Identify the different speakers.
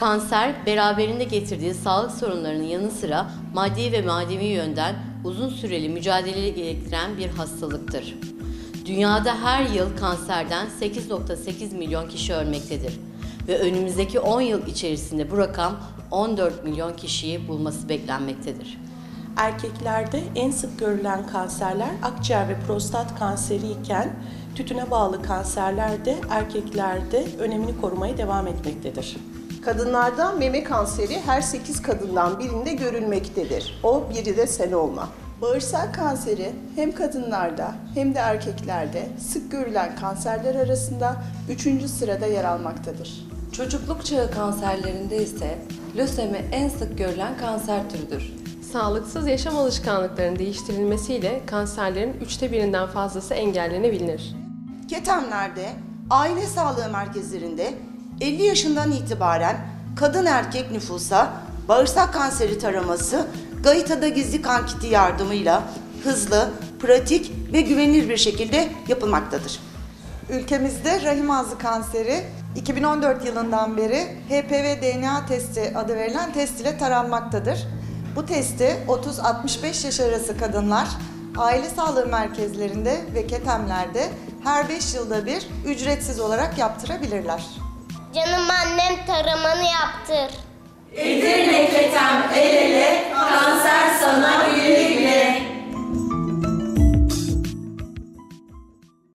Speaker 1: Kanser, beraberinde getirdiği sağlık sorunlarının yanı sıra maddi ve manevi yönden uzun süreli mücadele gerektiren bir hastalıktır. Dünyada her yıl kanserden 8.8 milyon kişi ölmektedir ve önümüzdeki 10 yıl içerisinde bu rakam 14 milyon kişiyi bulması beklenmektedir.
Speaker 2: Erkeklerde en sık görülen kanserler akciğer ve prostat kanseri iken tütüne bağlı kanserler de erkeklerde önemini korumaya devam etmektedir.
Speaker 3: Kadınlarda meme kanseri her 8 kadından birinde görülmektedir. O biri de sen olma.
Speaker 4: Bağırsak kanseri hem kadınlarda hem de erkeklerde sık görülen kanserler arasında 3. sırada yer almaktadır.
Speaker 5: Çocukluk çağı kanserlerinde ise lösemi en sık görülen kanser türüdür.
Speaker 6: Sağlıksız yaşam alışkanlıklarının değiştirilmesiyle kanserlerin üçte birinden fazlası engellenebilir.
Speaker 7: Ketemlerde, aile sağlığı merkezlerinde 50 yaşından itibaren kadın erkek nüfusa bağırsak kanseri taraması Gaita'da gizli kan kiti yardımıyla hızlı, pratik ve güvenilir bir şekilde yapılmaktadır.
Speaker 8: Ülkemizde rahim ağzı kanseri 2014 yılından beri HPV DNA testi adı verilen test ile taranmaktadır. Bu testi 30-65 yaş arası kadınlar aile sağlığı merkezlerinde ve ketemlerde her 5 yılda bir ücretsiz olarak yaptırabilirler.
Speaker 9: Canım annem taramanı yaptır.
Speaker 10: Edirne